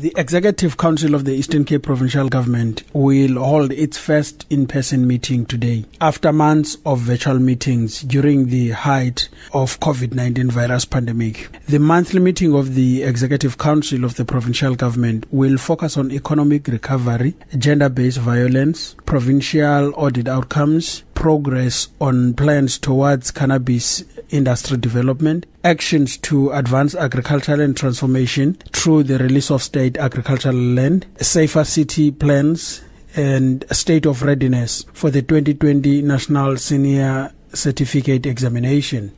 The Executive Council of the Eastern Cape Provincial Government will hold its first in person meeting today after months of virtual meetings during the height of COVID 19 virus pandemic. The monthly meeting of the Executive Council of the Provincial Government will focus on economic recovery, gender based violence, provincial audit outcomes, progress on plans towards cannabis industry development, actions to advance agricultural and transformation through the release of state agricultural land, safer city plans, and state of readiness for the 2020 National Senior Certificate Examination.